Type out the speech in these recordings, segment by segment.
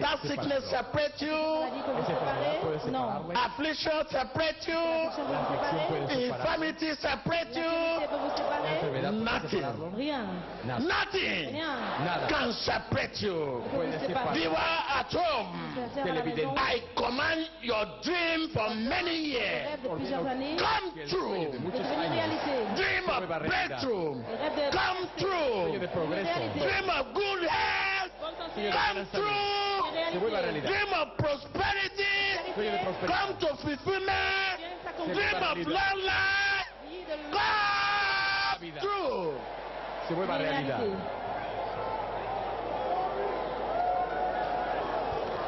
That sickness separate you. maladie peut vous séparer Non. Affliction separate you. L'affliction peut vous séparer Infirmity separate you. Nothing. Nothing can separate you. Séparer. Viewer at home. Frères à la maison, I command your dream for many years. Come true. Dream of breakthrough. Come true. Dream of good health. Come true. Réalité. Dream of prosperity. Come to fulfillment. Dream of long life. Come true. Se vuelva realidad.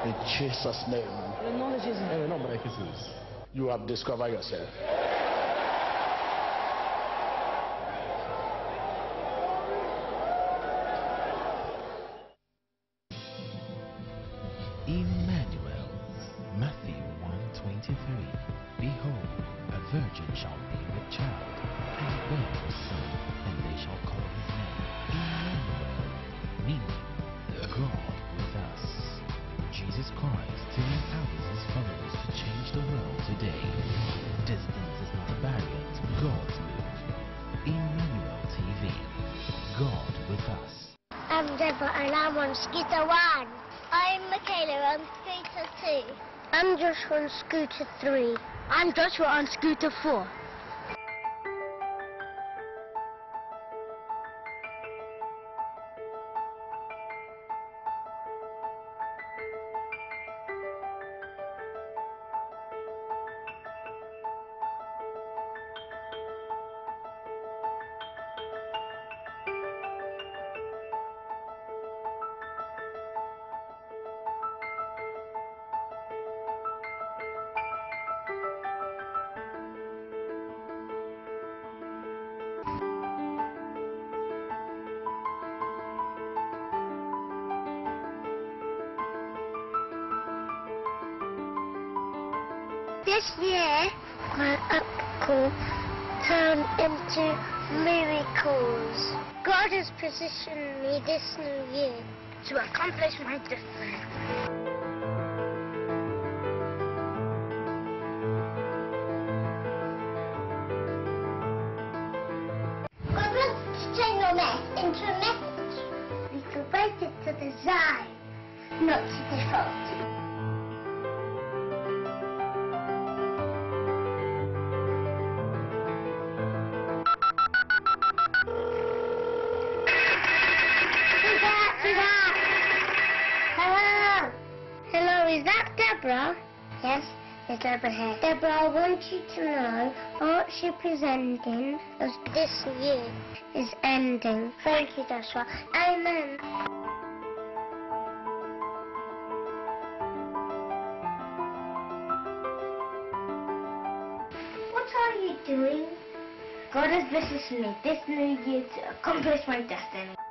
In Jesus' name, Le nom de En el nombre de Jesús. you have discovered yourself. On scooter three. I'm Joshua on scooter four. This year, my uncle turned into miracles. God has positioned me this new year to accomplish my destiny. It's Deborah I want you to know art you're presenting as this year is ending. Thank you, Joshua. Amen. What are you doing? God has blessed me this new year to accomplish my destiny.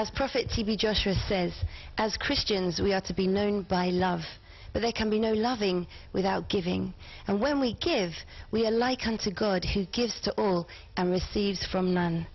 As Prophet T.B. Joshua says, as Christians we are to be known by love. But there can be no loving without giving. And when we give, we are like unto God who gives to all and receives from none.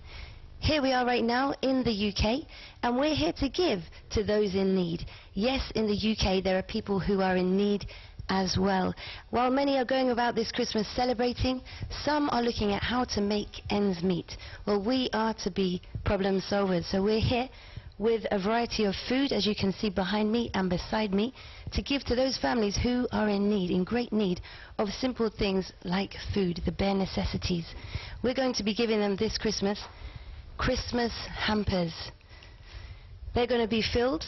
Here we are right now in the UK, and we're here to give to those in need. Yes, in the UK there are people who are in need as well. While many are going about this Christmas celebrating, some are looking at how to make ends meet. Well, we are to be problem solvers, so we're here with a variety of food, as you can see behind me and beside me, to give to those families who are in need, in great need of simple things like food, the bare necessities. We're going to be giving them this Christmas Christmas hampers. They're going to be filled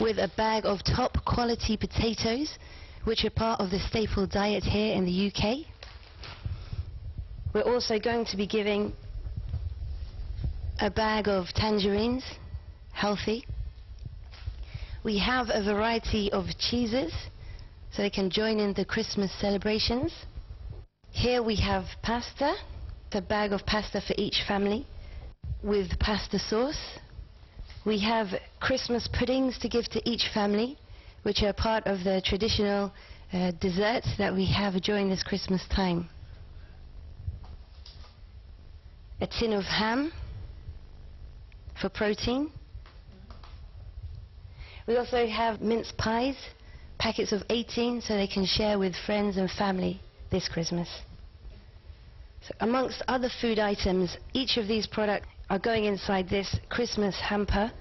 with a bag of top quality potatoes, which are part of the staple diet here in the UK. We're also going to be giving a bag of tangerines, healthy. We have a variety of cheeses, so they can join in the Christmas celebrations. Here we have pasta, a bag of pasta for each family with pasta sauce. We have Christmas puddings to give to each family, which are part of the traditional uh, desserts that we have during this Christmas time. A tin of ham for protein. We also have mince pies, packets of 18 so they can share with friends and family this Christmas. So amongst other food items, each of these products are going inside this Christmas hamper,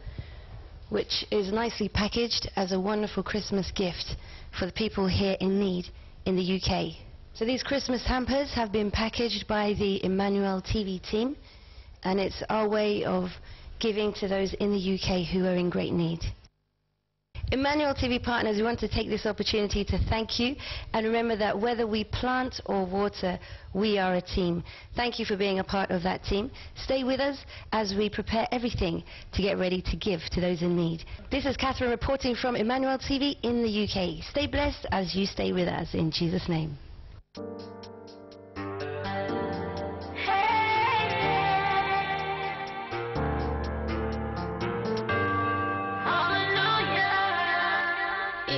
which is nicely packaged as a wonderful Christmas gift for the people here in need in the UK. So these Christmas hampers have been packaged by the Emmanuel TV team, and it's our way of giving to those in the UK who are in great need. Emmanuel TV partners, we want to take this opportunity to thank you and remember that whether we plant or water, we are a team. Thank you for being a part of that team. Stay with us as we prepare everything to get ready to give to those in need. This is Catherine reporting from Emmanuel TV in the UK. Stay blessed as you stay with us in Jesus' name.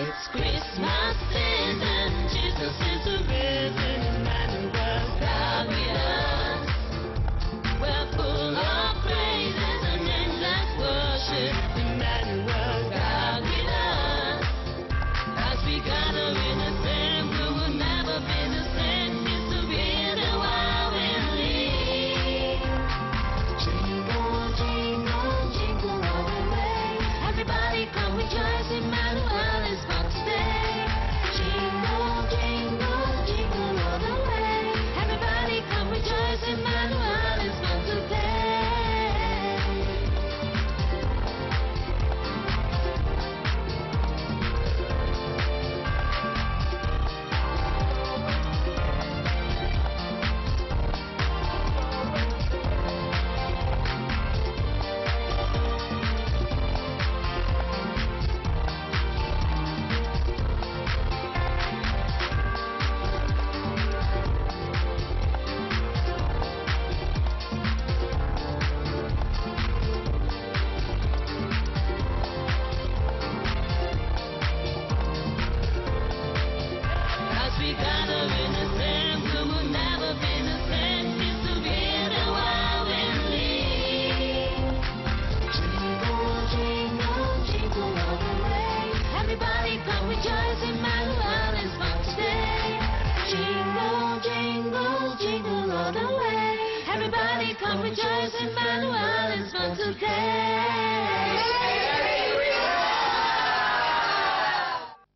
It's Christmas season, Jesus is risen,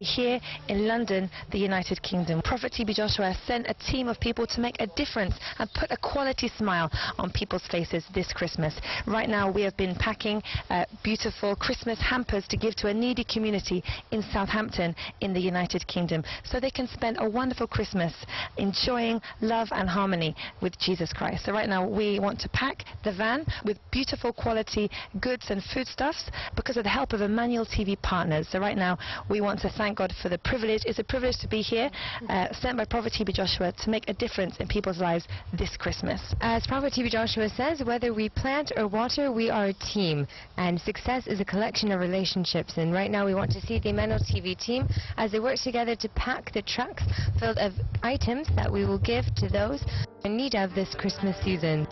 Here in London, the United Kingdom, Prophet T.B. Joshua sent a team of people to make a difference and put a quality smile on people's faces this Christmas. Right now, we have been packing uh, beautiful Christmas hampers to give to a needy community in Southampton in the United Kingdom so they can spend a wonderful Christmas enjoying love and harmony with Jesus Christ. So right now, we want to pack the van with beautiful quality goods and foodstuffs because of the help of Emmanuel TV partners. So right now, we want to thank God God for the privilege. It's a privilege to be here, uh, sent by Prophet TB Joshua to make a difference in people's lives this Christmas. As Prophet TB Joshua says, whether we plant or water, we are a team. And success is a collection of relationships. And right now we want to see the Emmanuel TV team as they work together to pack the trucks filled of items that we will give to those in need of this Christmas season.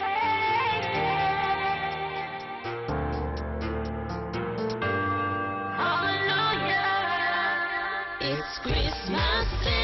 It's Christmas season.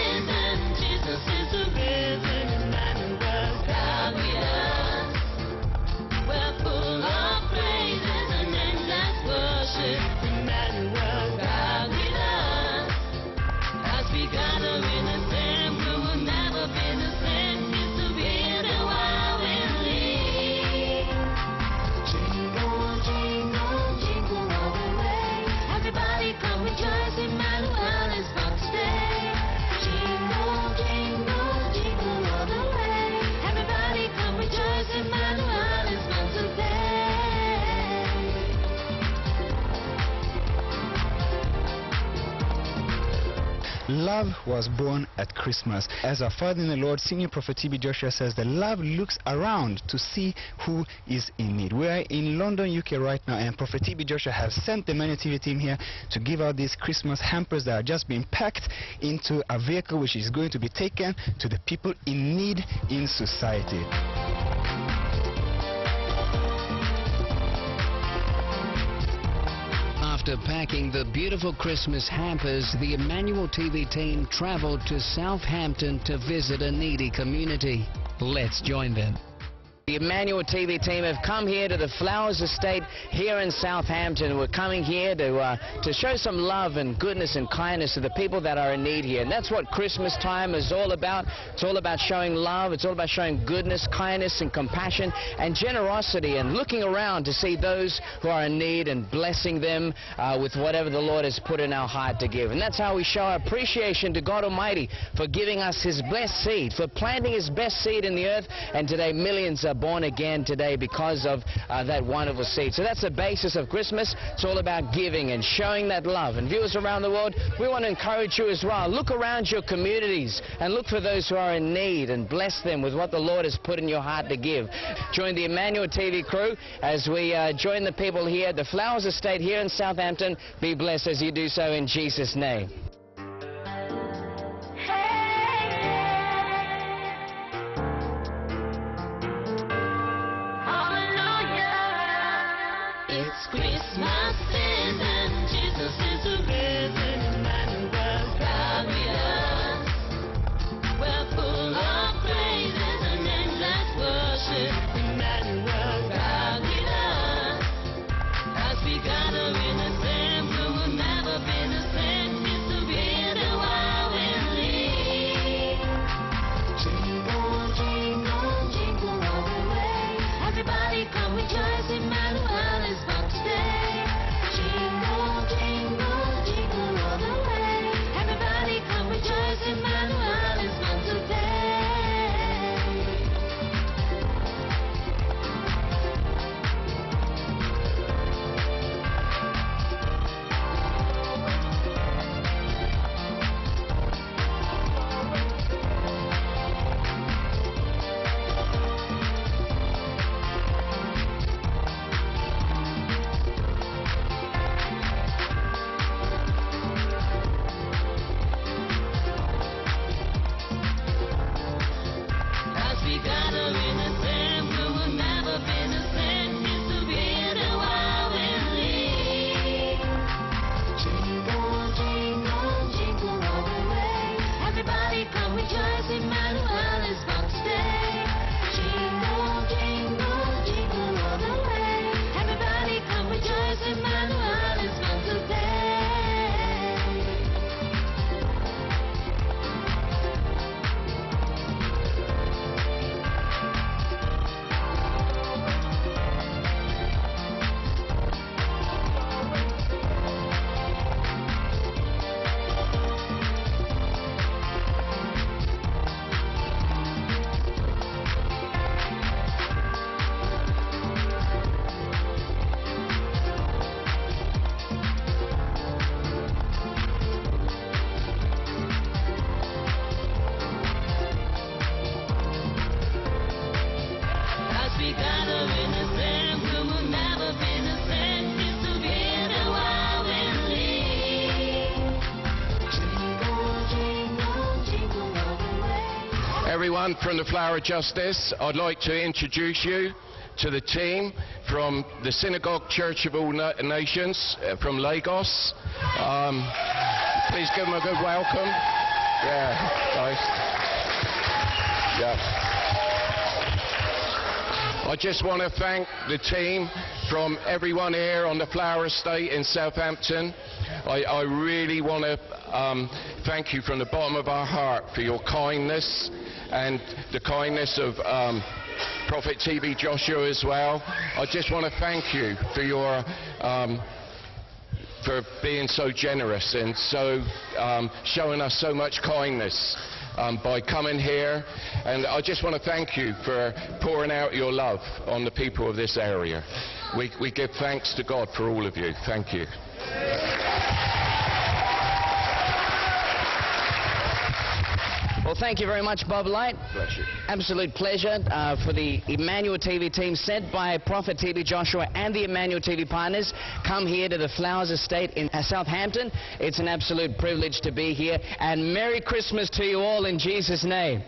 Love was born at Christmas. As our Father in the Lord, Senior Prophet TB Joshua says, the love looks around to see who is in need. We are in London, UK right now, and Prophet TB Joshua has sent the Emmanuel TV team here to give out these Christmas hampers that are just being packed into a vehicle which is going to be taken to the people in need in society. After packing the beautiful Christmas hampers, the Emmanuel TV team traveled to Southampton to visit a needy community. Let's join them. The Emmanuel TV team have come here to the Flowers Estate here in Southampton. We're coming here to uh, to show some love and goodness and kindness to the people that are in need here. And that's what Christmas time is all about. It's all about showing love. It's all about showing goodness, kindness, and compassion and generosity and looking around to see those who are in need and blessing them uh, with whatever the Lord has put in our heart to give. And that's how we show our appreciation to God Almighty for giving us His blessed seed, for planting His best seed in the earth. And today, millions are born again today because of uh, that wonderful seed. So that's the basis of Christmas. It's all about giving and showing that love. And viewers around the world, we want to encourage you as well. Look around your communities and look for those who are in need and bless them with what the Lord has put in your heart to give. Join the Emmanuel TV crew as we uh, join the people here at the Flowers Estate here in Southampton. Be blessed as you do so in Jesus' name. Everyone from the Flower of Justice, I'd like to introduce you to the team from the Synagogue Church of All Na- Nations uh, from Lagos. Um, please give them a good welcome. Yeah, nice. Yeah. I just want to thank the team from everyone here on the Flower Estate in Southampton. I, I really want to um, thank you from the bottom of our heart for your kindness and the kindness of um, Prophet TB Joshua as well. I just want to thank you for your um, for being so generous and so um, showing us so much kindness um, by coming here. And I just want to thank you for pouring out your love on the people of this area. We, we give thanks to God for all of you. Thank you. Well, thank you very much, Bob Light. You. Absolute pleasure uh, for the Emmanuel TV team sent by Prophet TB Joshua and the Emmanuel TV partners. Come here to the Flowers Estate in uh, Southampton. It's an absolute privilege to be here. And Merry Christmas to you all in Jesus' name.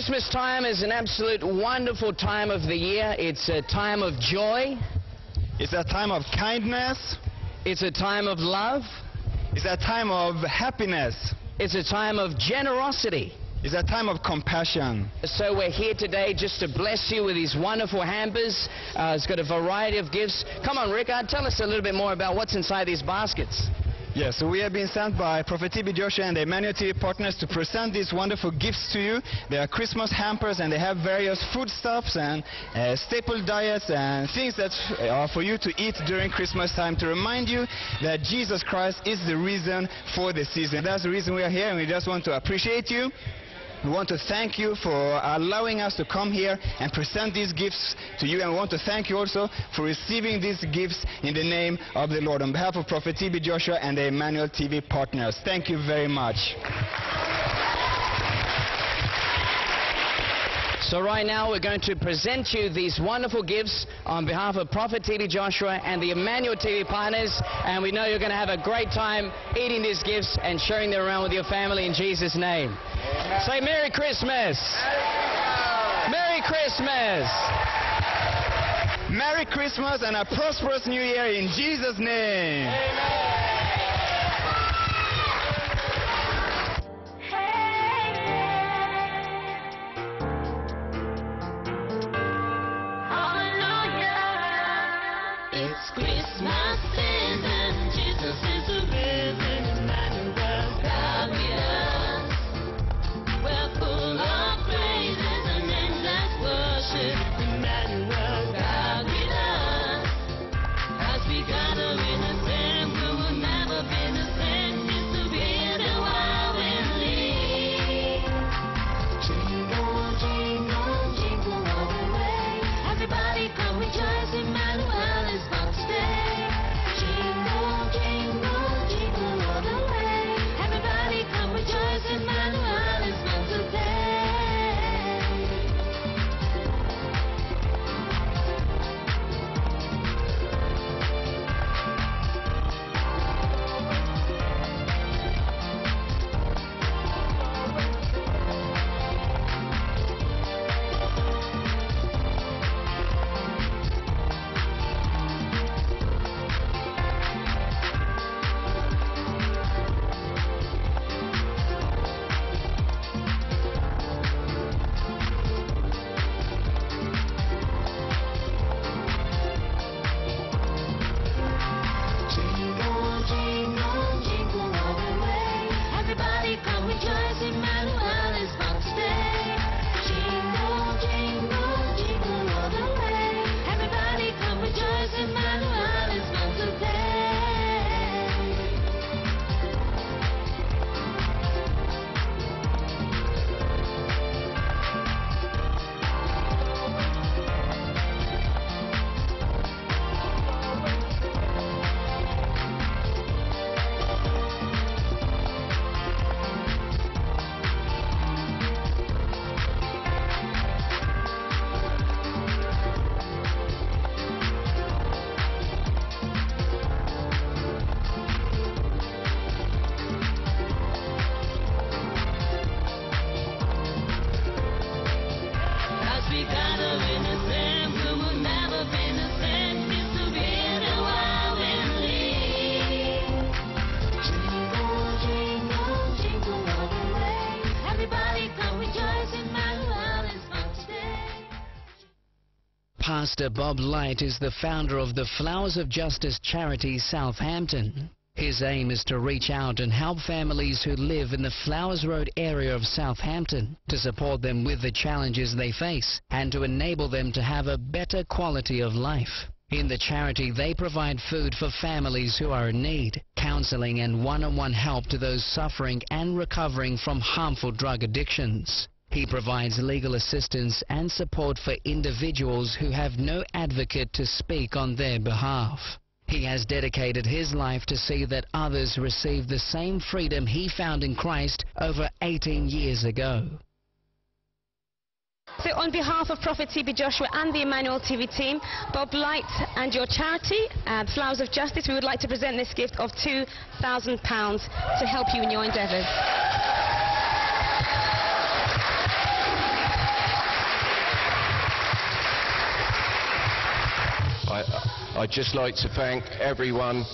Christmas time is an absolute wonderful time of the year. It's a time of joy. It's a time of kindness. It's a time of love. It's a time of happiness. It's a time of generosity. It's a time of compassion. So we're here today just to bless you with these wonderful hampers. Uh, it's got a variety of gifts. Come on, Rick, uh, tell us a little bit more about what's inside these baskets. Yes, so we have been sent by Prophet TB Joshua and the Emmanuel TV partners to present these wonderful gifts to you. They are Christmas hampers and they have various foodstuffs and uh, staple diets and things that are for you to eat during Christmas time to remind you that Jesus Christ is the reason for the season. That's the reason we are here and we just want to appreciate you. We want to thank you for allowing us to come here and present these gifts to you. And we want to thank you also for receiving these gifts in the name of the Lord. On behalf of Prophet TB Joshua and the Emmanuel TV partners, thank you very much. So right now we're going to present you these wonderful gifts on behalf of Prophet TB Joshua and the Emmanuel TV partners. And we know you're going to have a great time eating these gifts and sharing them around with your family in Jesus' name. Say Merry Christmas! Merry Christmas! Merry Christmas and a prosperous New Year in Jesus' name. It's Pastor Bob Light is the founder of the Flowers of Justice charity Southampton. His aim is to reach out and help families who live in the Flowers Road area of Southampton to support them with the challenges they face and to enable them to have a better quality of life. In the charity, they provide food for families who are in need, counseling and one-on-one help to those suffering and recovering from harmful drug addictions. He provides legal assistance and support for individuals who have no advocate to speak on their behalf. He has dedicated his life to see that others receive the same freedom he found in Christ over 18 years ago. So on behalf of Prophet TB Joshua and the Emmanuel TV team, Bob Light and your charity, uh, Flowers of Justice, we would like to present this gift of £2,000 to help you in your endeavours. I, I'd just like to thank everyone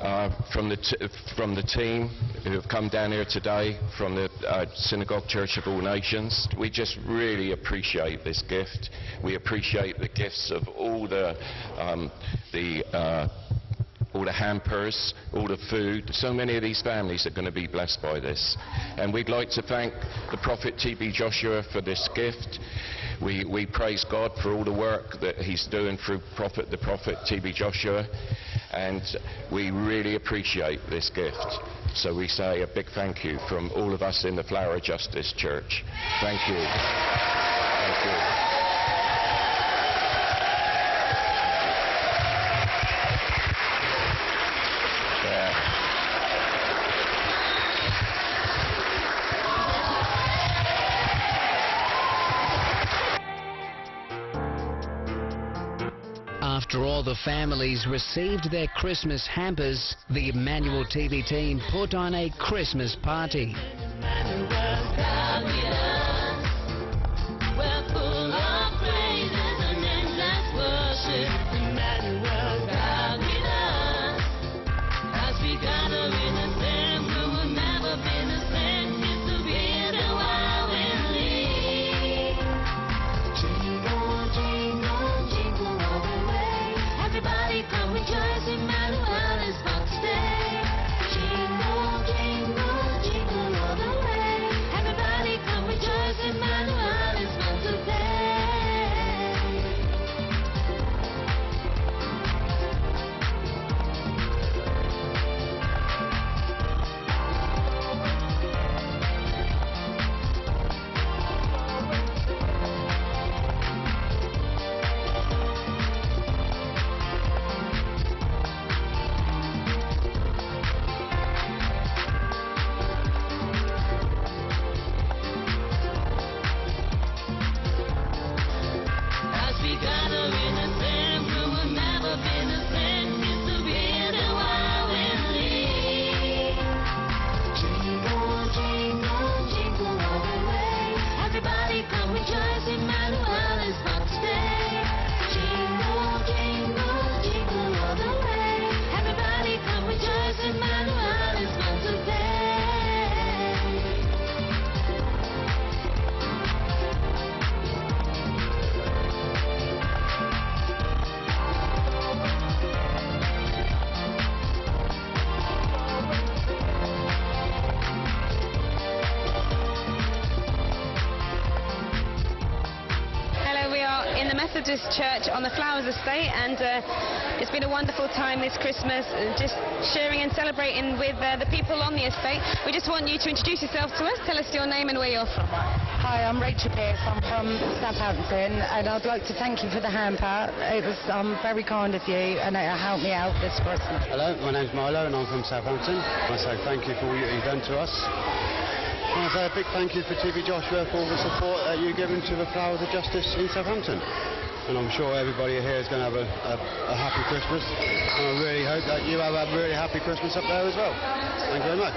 uh, from, the from the team who have come down here today, from the uh, Synagogue Church of All Nations. We just really appreciate this gift. We appreciate the gifts of all the, um, the uh, all the hampers, all the food. So many of these families are going to be blessed by this. And we'd like to thank the Prophet T.B. Joshua for this gift. We, we praise God for all the work that he's doing through prophet, the Prophet T.B. Joshua. And we really appreciate this gift. So we say a big thank you from all of us in the Flower of Justice Church. Thank you. Thank you. After all the families received their Christmas hampers, the Emmanuel TV team put on a Christmas party. In the Methodist Church on the Flowers Estate, and uh, it's been a wonderful time this Christmas, uh, just sharing and celebrating with uh, the people on the estate. We just want you to introduce yourself to us, tell us your name and where you're from. Hi, I'm Rachel Pierce. I'm from Southampton, and I'd like to thank you for the hamper. It was um, very kind of you, and it helped me out this Christmas. Hello, my name's Milo and I'm from Southampton. I say thank you for all you've done to us. And I say a big thank you for TB Joshua for all the support that you've given to the Flowers of Justice in Southampton. And I'm sure everybody here is going to have a, a, a happy Christmas. And I really hope that you have a really happy Christmas up there as well. Thank you very much.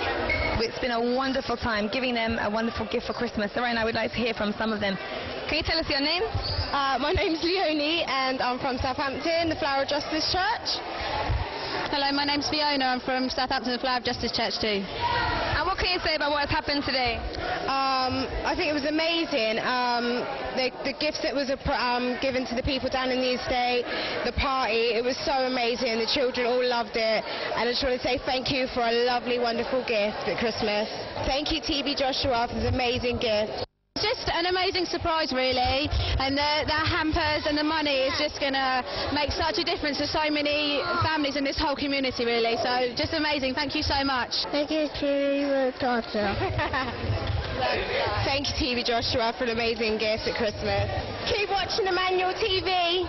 It's been a wonderful time giving them a wonderful gift for Christmas. So right now we'd like to hear from some of them. Can you tell us your name? Uh, my name's Leonie and I'm from Southampton, the Flower of Justice Church. Hello, my name's Fiona. I'm from Southampton, the Flower of Justice Church too. Can you say about what has happened today? Um, I think it was amazing. Um, they the gifts that was um, given to the people down in the estate, the party, it was so amazing. The children all loved it. And I just want to say thank you for a lovely, wonderful gift at Christmas. Thank you, TB Joshua, for this amazing gift. Just an amazing surprise, really, and the, the hampers and the money is just going to make such a difference to so many families in this whole community, really. So just amazing. Thank you so much. Thank you to your daughter. Thank you, TB Joshua, for an amazing gift at Christmas. Keep watching Emmanuel TV.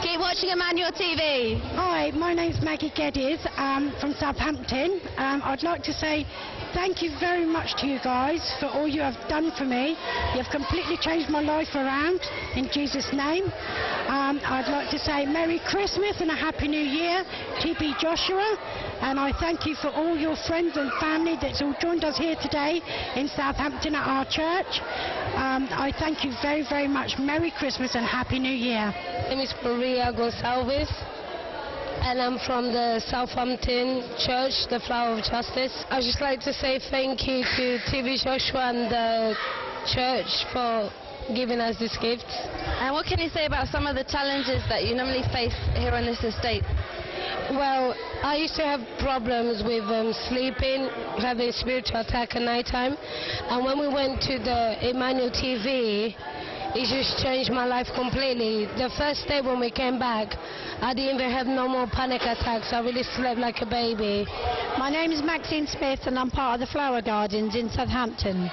Keep watching Emmanuel TV. Hi, my name's Maggie Geddes um, from Southampton. Um, I'd like to say thank you very much to you guys for all you have done for me. You've completely changed my life around in Jesus' name. Um, I'd like to say Merry Christmas and a Happy New Year, TB Joshua. And I thank you for all your friends and family that's all joined us here today in Southampton at our church. Um, I thank you very, very much. Merry Christmas and Happy New Year. My name is Maria Gonsalves and I'm from the Southampton Church, the Flower of Justice. I'd just like to say thank you to TB Joshua and the church for giving us this gift. And what can you say about some of the challenges that you normally face here on this estate? Well, I used to have problems with um, sleeping, having spiritual attack at night time. And when we went to the Emmanuel TV, it just changed my life completely. The first day when we came back, I didn't even have no more panic attacks. I really slept like a baby. My name is Maxine Smith and I'm part of the Flower Gardens in Southampton.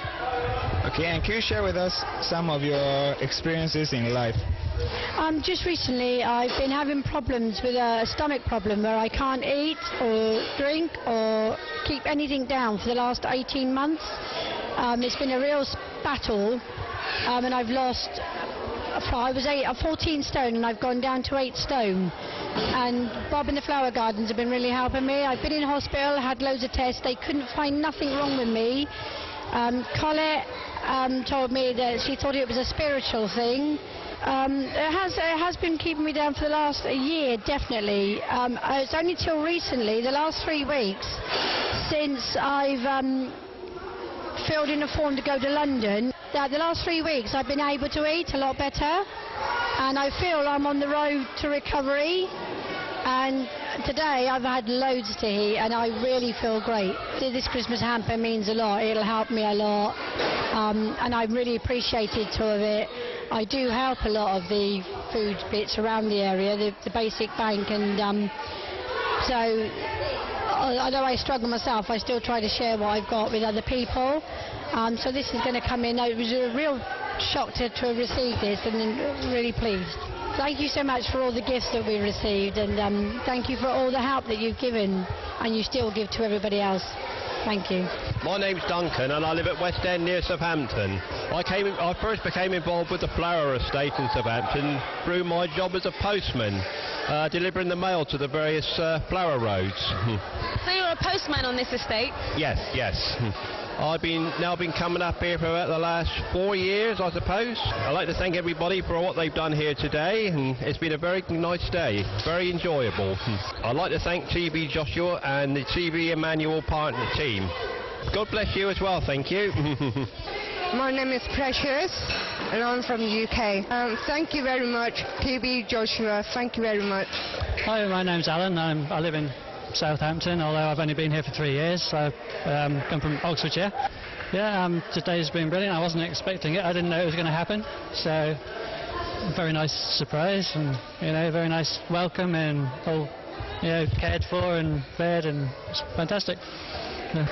Okay, and can you share with us some of your experiences in life? Um, just recently, I've been having problems with a stomach problem where I can't eat or drink or keep anything down for the last 18 months. Um, it's been a real battle, um, and I've lost. I was eight, uh, 14 stone, and I've gone down to eight stone. And Bob and the Flower Gardens have been really helping me. I've been in hospital, had loads of tests. They couldn't find nothing wrong with me. Um, Colette um, told me that she thought it was a spiritual thing. Um, it has it has been keeping me down for the last year, definitely. Um, uh, it's only till recently, the last three weeks, since I've um, filled in a form to go to London. That the last three weeks I've been able to eat a lot better, and I feel I'm on the road to recovery. And today I've had loads to eat, and I really feel great. This Christmas hamper means a lot. It'll help me a lot, um, and I'm really appreciative of it. I do help a lot of the food bits around the area, the, the basic bank, and um, so although I struggle myself, I still try to share what I've got with other people. Um, so this is going to come in. It was a real shock to, to have received this, and really pleased. Thank you so much for all the gifts that we received, and um, thank you for all the help that you've given, and you still give to everybody else. Thank you. My name's Duncan and I live at West End near Southampton. I came I first became involved with the flower estate in Southampton through my job as a postman, uh, delivering the mail to the various uh, flower roads. So you're a postman on this estate? yes, yes. I've been now been coming up here for about the last four years, I suppose. I'd like to thank everybody for what they've done here today, and it's been a very nice day, very enjoyable. I'd like to thank TB Joshua and the TV Emmanuel partner team. God bless you as well, thank you. My name is Precious, and I'm from the UK. Um, thank you very much, TB Joshua. Thank you very much. Hi, my name's Alan. I'm, I live in Southampton, although I've only been here for three years. So um, come from Oxfordshire. Yeah, um, today's been brilliant. I wasn't expecting it. I didn't know it was going to happen. So very nice surprise, and you know, very nice welcome, and all you know, cared for and fed, and it's fantastic. Yeah.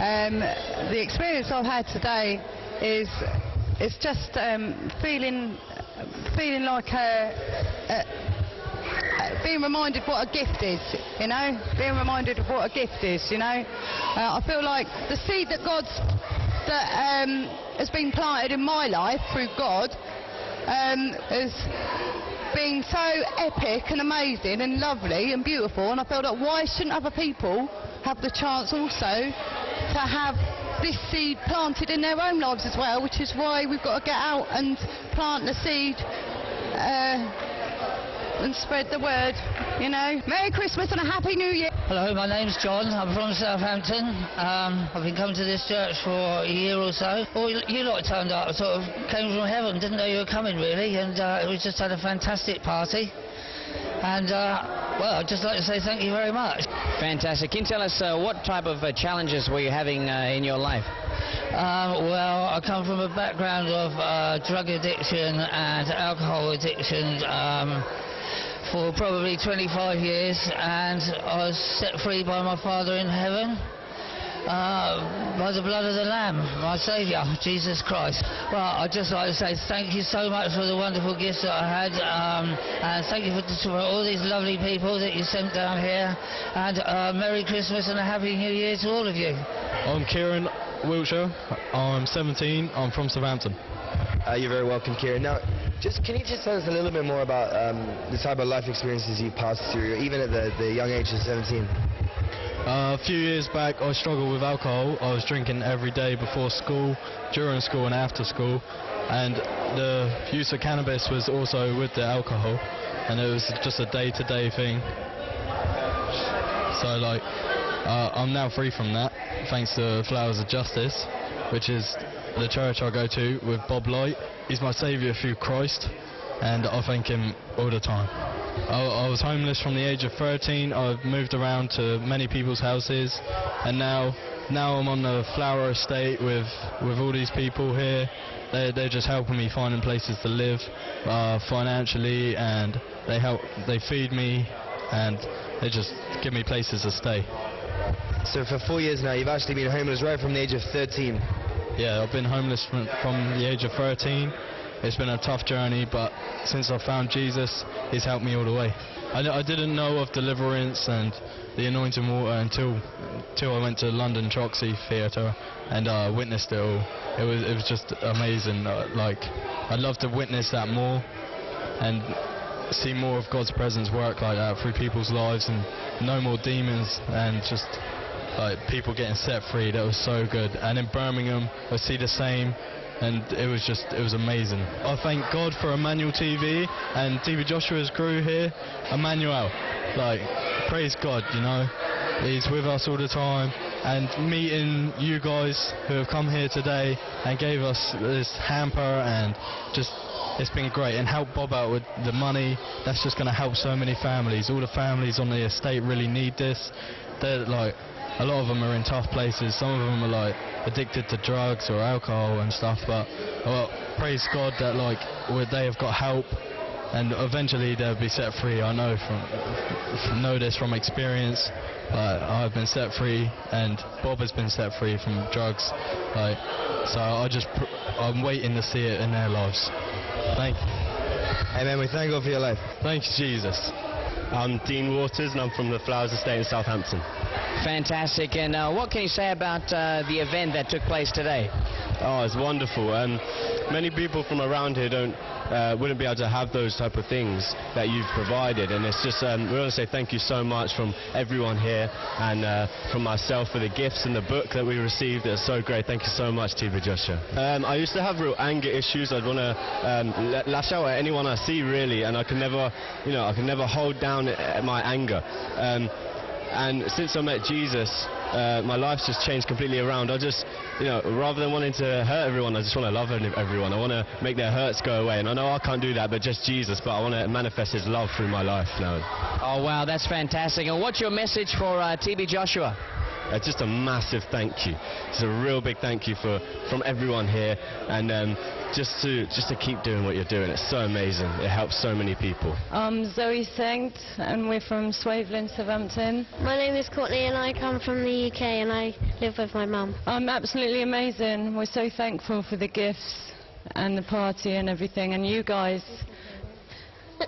Um, the experience I've had today is it's just um, feeling feeling like a, a- being reminded what a gift is, you know, being reminded of what a gift is, you know. Uh, I feel like the seed that God's that um, has been planted in my life through God um, has been so epic and amazing and lovely and beautiful, and I feel like why shouldn't other people have the chance also to have this seed planted in their own lives as well, which is why we've got to get out and plant the seed uh, and spread the word, you know. Merry Christmas and a Happy New Year. Hello, my name's John. I'm from Southampton. Um, I've been coming to this church for a year or so. Well, you, you lot turned up, sort of came from heaven. Didn't know you were coming, really. And uh, we just had a fantastic party. And, uh, well, I'd just like to say thank you very much. Fantastic. Can you tell us uh, what type of uh, challenges were you having uh, in your life? Um, well, I come from a background of uh, drug addiction and alcohol addiction um, for probably 25 years, and I was set free by my Father in heaven. Uh, by the blood of the Lamb, my Saviour, Jesus Christ. Well, I'd just like to say thank you so much for the wonderful gifts that I had, um, and thank you for, for all these lovely people that you sent down here, and uh, Merry Christmas and a Happy New Year to all of you. I'm Kieran, Wiltshire. I'm 17. I'm from Southampton. Uh, you're very welcome, Kieran. Now, just can you just tell us a little bit more about um, the type of life experiences you passed through, even at the, the young age of 17? Uh, a few years back, I struggled with alcohol. I was drinking every day before school, during school, and after school. And the use of cannabis was also with the alcohol, and it was just a day-to-day thing. So, like, uh, I'm now free from that, thanks to Flowers of Justice, which is the church I go to with Bob Light. He's my saviour through Christ, and I thank him all the time. I, I was homeless from the age of 13. I've moved around to many people's houses, and now now I'm on the flower estate with with all these people here. They they're just helping me finding places to live uh, financially, and they help they feed me, and they just give me places to stay. So for four years now, you've actually been homeless right from the age of 13. Yeah, I've been homeless from, from the age of 13. It's been a tough journey, but since I found Jesus, He's helped me all the way. I, I didn't know of deliverance and the anointing water until until I went to London Troxy Theatre and uh, witnessed it all. It was it was just amazing. Uh, like I'd love to witness that more and see more of God's presence work like that through people's lives and no more demons and just like people getting set free. That was so good. And in Birmingham, I see the same. And it was just, it was amazing. I thank God for Emmanuel TV and TB Joshua's crew here. Emmanuel, like, praise God, you know. He's with us all the time. And meeting you guys who have come here today and gave us this hamper and just it's been great and help Bob out with the money. That's just going to help so many families. All the families on the estate really need this. They're like, a lot of them are in tough places. Some of them are like addicted to drugs or alcohol and stuff. But well, praise God that like they have got help, and eventually they'll be set free. I know from, know this from experience. Like I've been set free, and Bob has been set free from drugs. Like so, I just pr- I'm waiting to see it in their lives. Thank you. Amen. We thank God for your life. Thank you, Jesus. I'm Dean Waters and I'm from the Flowers Estate in Southampton. Fantastic. And uh, what can you say about uh, the event that took place today? Oh, it's wonderful. Um, many people from around here don't uh, wouldn't be able to have those type of things that you've provided, and it's just um, we want to say thank you so much from everyone here and uh, from myself for the gifts and the book that we received. It's so great. Thank you so much, TB Joshua. Um, I used to have real anger issues. I'd want to um, lash out at anyone I see really, and I could never, you know, I could never hold down uh, my anger. Um, and since I met Jesus, uh, my life's just changed completely around. I just, you know, rather than wanting to hurt everyone, I just want to love everyone. I want to make their hurts go away. And I know I can't do that, but just Jesus. But I want to manifest His love through my life now. Oh, wow, that's fantastic. And what's your message for uh, TB Joshua? Uh, just a massive thank you. It's a real big thank you for from everyone here, and um, just to just to keep doing what you're doing. It's so amazing. It helps so many people. I'm Zoe Sankt and we're from Swaythling, Southampton. My name is Courtney and I come from the UK and I live with my mum. I'm absolutely amazing. We're so thankful for the gifts and the party and everything and you guys.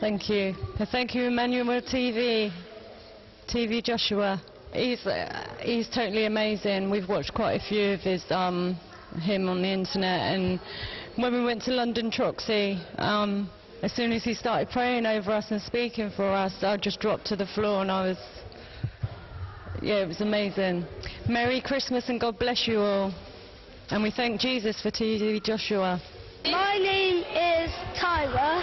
Thank you. Thank you Emmanuel TV, TB Joshua. He's, uh, he's totally amazing. We've watched quite a few of his, um, him on the internet and when we went to London Troxy, um, as soon as he started praying over us and speaking for us, I just dropped to the floor and I was, yeah, it was amazing. Merry Christmas and God bless you all. And we thank Jesus for TB Joshua. My name is Tyra.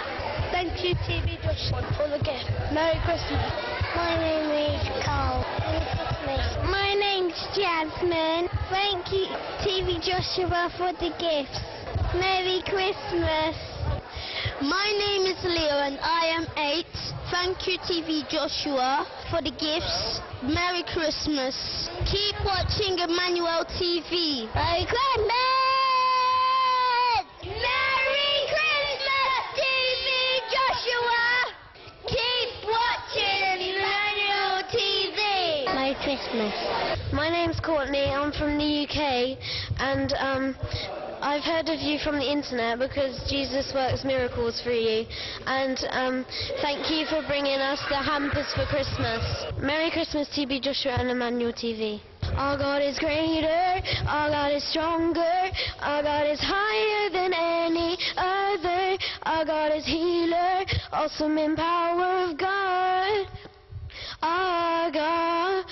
Thank you, TB Josh for the gift. Merry Christmas. My name is Carl. Merry Christmas. My name's Jasmine. Thank you, TB Joshua, for the gifts. Merry Christmas. My name is Leo and I am eight. Thank you, TB Joshua, for the gifts. Merry Christmas. Keep watching Emmanuel TV. Merry Christmas! Christmas. My name's Courtney. I'm from the UK, and um, I've heard of you from the internet because Jesus works miracles through you. And um, thank you for bringing us the hampers for Christmas. Merry Christmas, TB Joshua and Emmanuel TV. Our God is greater, our God is stronger, our God is higher than any other, our God is healer, awesome in power of God. Our God.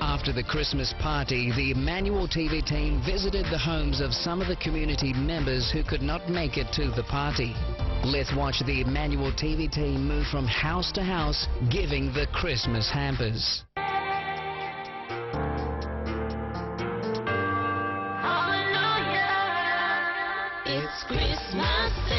After the Christmas party, the Emmanuel TV team visited the homes of some of the community members who could not make it to the party. Let's watch the Emmanuel TV team move from house to house giving the Christmas hampers. It's Christmas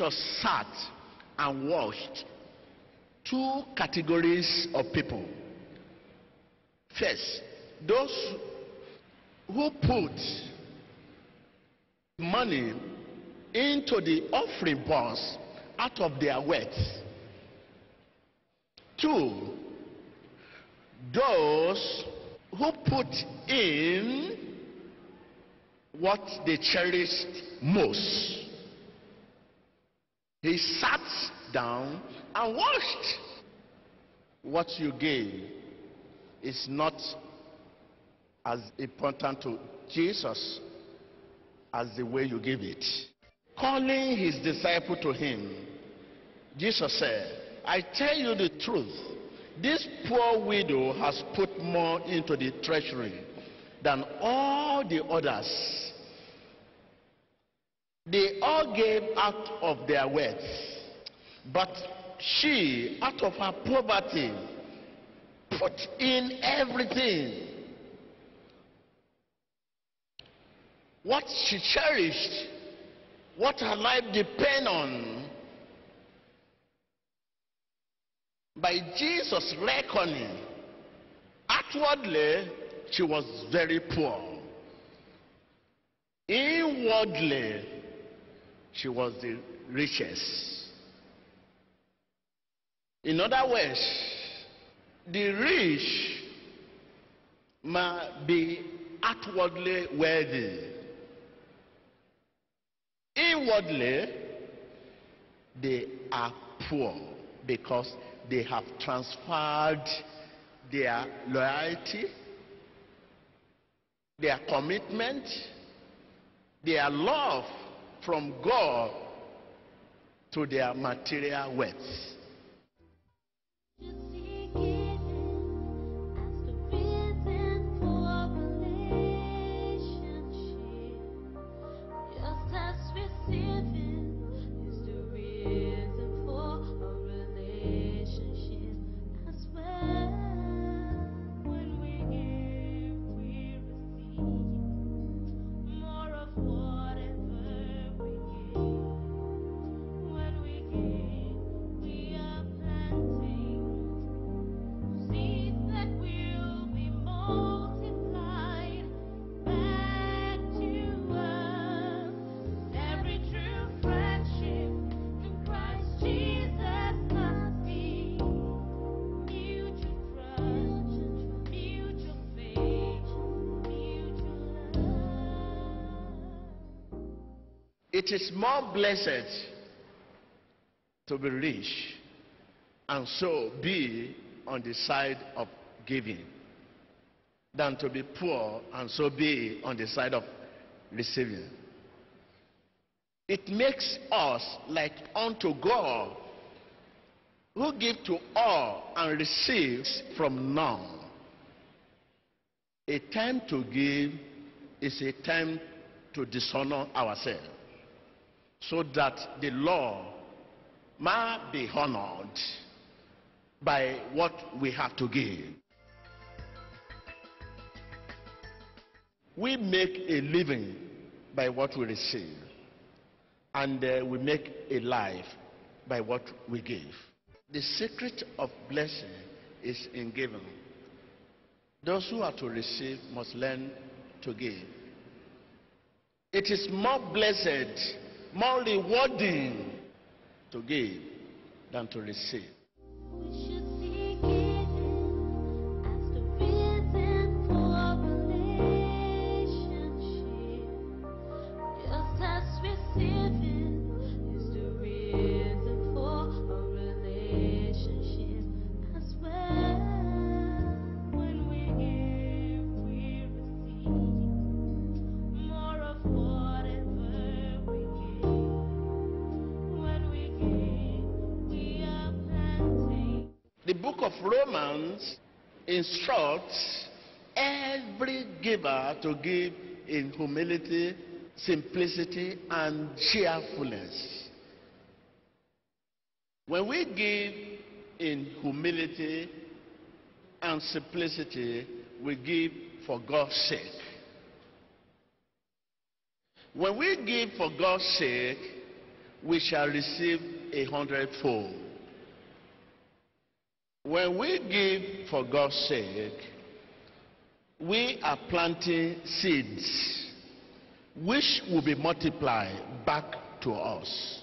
Jesus sat and watched two categories of people. First, those who put money into the offering box out of their wealth. Two, those who put in what they cherished most. He sat down and watched. What you gave is not as important to Jesus as the way you give it. Calling his disciple to him, Jesus said, I tell you the truth. This poor widow has put more into the treasury than all the others. They all gave out of their wealth, but she, out of her poverty, put in everything. What she cherished, what her life depended on. By Jesus' reckoning, outwardly, she was very poor. Inwardly, she was the richest. In other words, the rich might be outwardly wealthy. Inwardly, they are poor because they have transferred their loyalty, their commitment, their love from God to their material wealth. It is more blessed to be rich and so be on the side of giving than to be poor and so be on the side of receiving. It makes us like unto God who give to all and receives from none. A time to give is a time to dishonor ourselves so that the law may be honored by what we have to give. We make a living by what we receive, and uh, we make a life by what we give. The secret of blessing is in giving. Those who are to receive must learn to give. It is more blessed, more rewarding to give than to receive. Instructs every giver to give in humility, simplicity, and cheerfulness. When we give in humility and simplicity, we give for God's sake. When we give for God's sake, we shall receive a hundredfold. When we give for God's sake, we are planting seeds which will be multiplied back to us.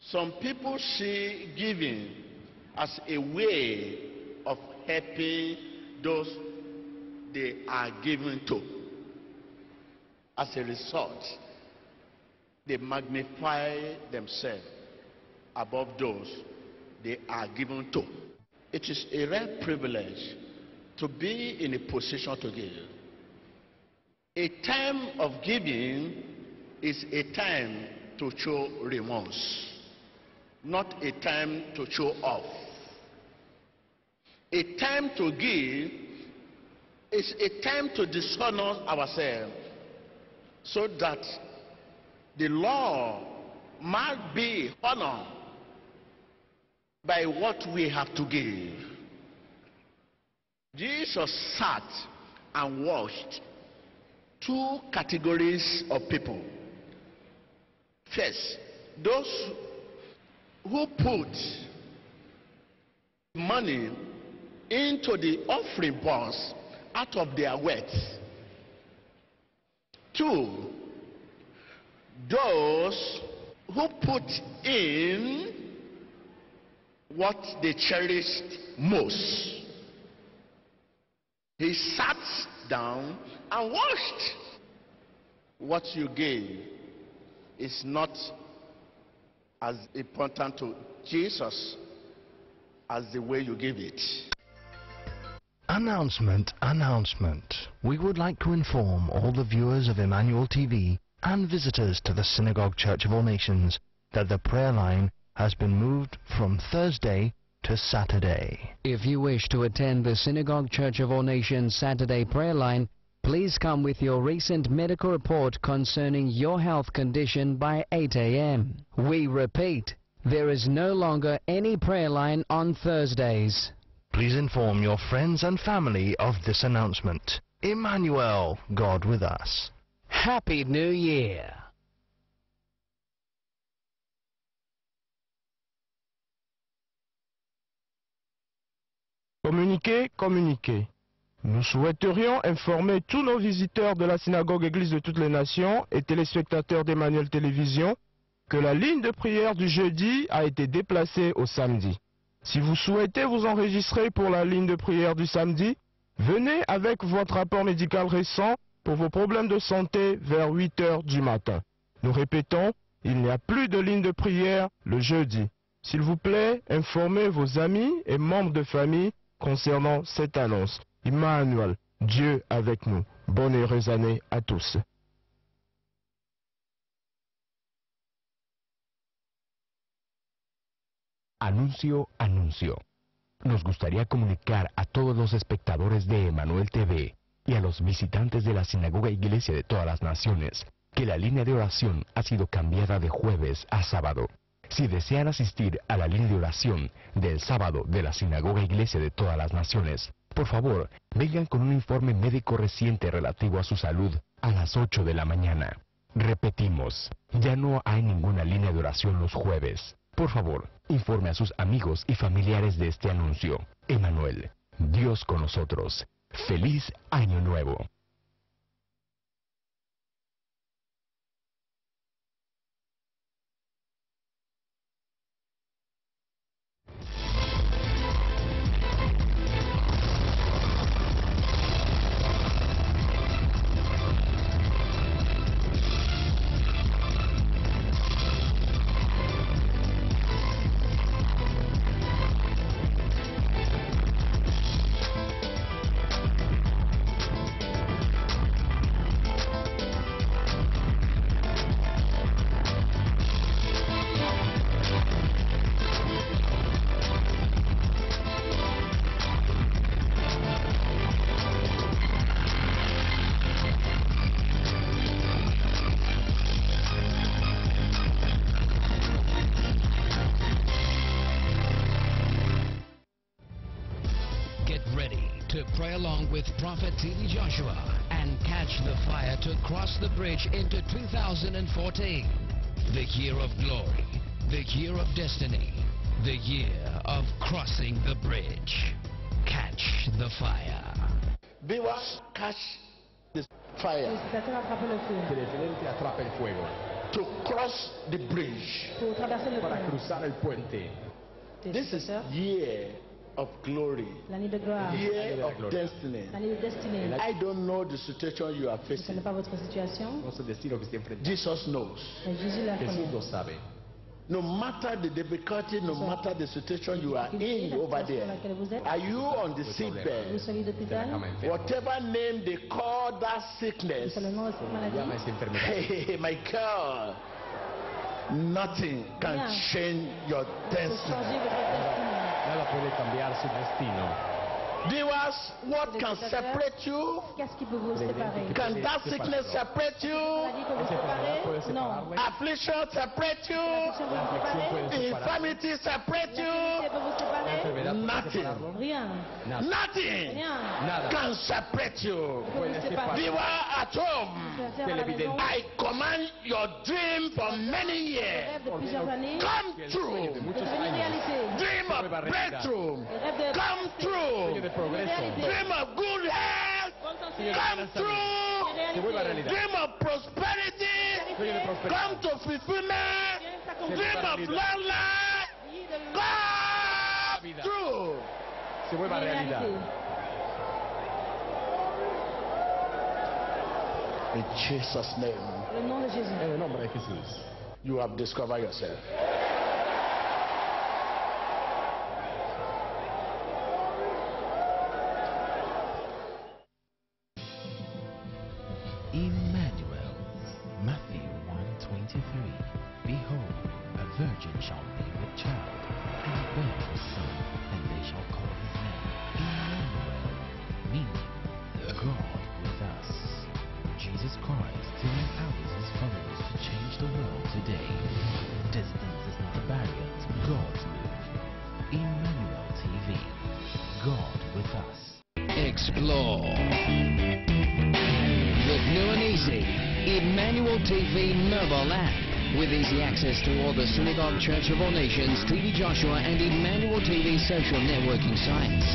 Some people see giving as a way of helping those they are given to. As a result, they magnify themselves above those they are given to. It is a rare privilege to be in a position to give. A time of giving is a time to show remorse, not a time to show off. A time to give is a time to dishonor ourselves so that the law might be honored by what we have to give. Jesus sat and watched two categories of people. First, those who put money into the offering box out of their wealth. Two, those who put in what they cherished most. He sat down and watched. What you gave is not as important to Jesus as the way you give it. Announcement, announcement. We would like to inform all the viewers of Emmanuel TV and visitors to the Synagogue Church of All Nations that the prayer line has been moved from Thursday to Saturday. If you wish to attend the Synagogue Church of All Nations Saturday prayer line, please come with your recent medical report concerning your health condition by 8 a.m. We repeat, there is no longer any prayer line on Thursdays. Please inform your friends and family of this announcement. Emmanuel, God with us. Happy New Year! Communiqué, communiqué. Nous souhaiterions informer tous nos visiteurs de la synagogue Église de toutes les nations et téléspectateurs d'Emmanuel Télévision que la ligne de prière du jeudi a été déplacée au samedi. Si vous souhaitez vous enregistrer pour la ligne de prière du samedi, venez avec votre rapport médical récent pour vos problèmes de santé vers 8 heures du matin. Nous répétons, il n'y a plus de ligne de prière le jeudi. S'il vous plaît, informez vos amis et membres de famille concernant cette annonce. Emmanuel, Dieu avec nous. Bonne heureuse année à tous. Anuncio, anuncio. Nos gustaría comunicar a todos los espectadores de Emanuel TV y a los visitantes de la Sinagoga Iglesia de todas las Naciones que la línea de oración ha sido cambiada de jueves a sábado. Si desean asistir a la línea de oración del sábado de la Sinagoga Iglesia de todas las Naciones, por favor, vengan con un informe médico reciente relativo a su salud a las 8 de la mañana. Repetimos, Ya no hay ninguna línea de oración los jueves. Por favor, informe a sus amigos y familiares de este anuncio. Emanuel, Dios con nosotros. Feliz Año Nuevo. Prophet T.B. Joshua and catch the fire to cross the bridge into 2014. The year of glory, the year of destiny, the year of crossing the bridge. Catch the fire. Viewers, catch the fire atrapa el fuego to cross the bridge. para cruzar el puente. This is year of glory, L'année de gloire. year of destiny. L'année de destinée. I don't know the situation you are facing. connais pas votre situation. No sé decir lo que está enfrentando. Jesus knows. Mais Jésus la Jesús connaît. lo sabe. No matter the difficulty, no matter the situation you are in over there, are you on the sick bed? Whatever name they call that sickness, C'est le nom de cette maladie. Llama esa enfermedad. hey, my God, nothing can change your destiny. Guatemala puede cambiar su destino. Viewers, what can separate you? Qu'est-ce qui peut vous séparer Can that sickness separate you? Maladie peut vous séparer Non. Affliction separate you? Affliction peut vous séparer Infirmity separate you? peut vous séparer Nothing. Rien. Nothing can separate you. Peut. Viewer at home, Frères à la maison, I command your dream for many years. rêve de plusieurs années Come true. de devenir réalité. Dream of breakthrough. Le rêve de Come true. Dream of good health. Come true. Se. Dream of prosperity. Sueño de prosperidad. Come to fulfillment. Dream of realidad. long life. Come true. Se vuelva realidad. In Jesus' name, Le nom de Jésus. En el nombre de Jesús. you have discovered yourself. Church of All Nations, TB Joshua, and Emmanuel TV social networking sites.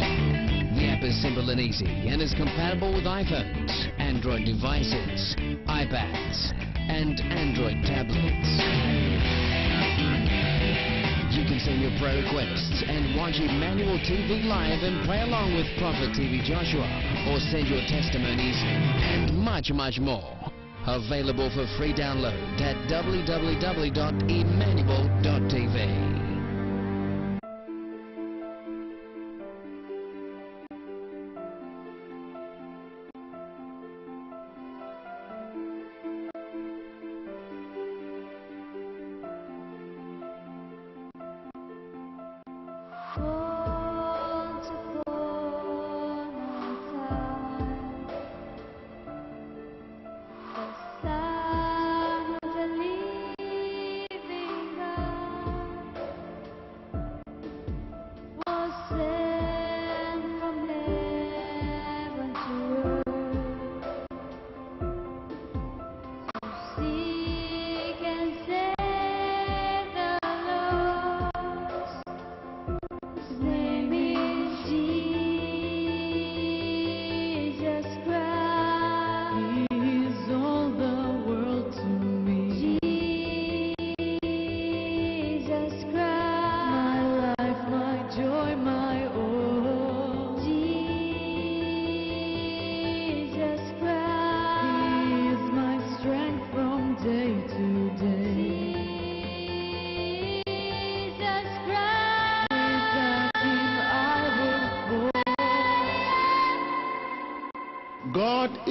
The app is simple and easy and is compatible with iPhones, Android devices, iPads, and Android tablets. You can send your prayer requests and watch Emmanuel TV live and pray along with Prophet TB Joshua, or send your testimonies and much, much more. Available for free download at www.emmanuel.tv.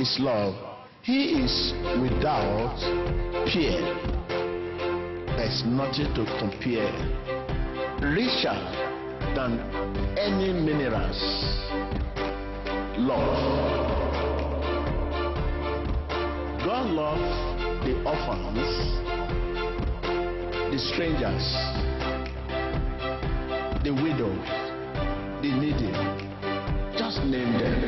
God is love. He is without peer. There's nothing to compare. Richer than any minerals. Love. God loves the orphans, the strangers, the widows, the needy. Just name them.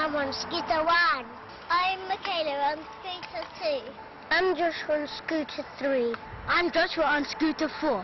I'm on scooter one. I'm Michaela on scooter two. I'm Joshua on scooter three. I'm Joshua on scooter four.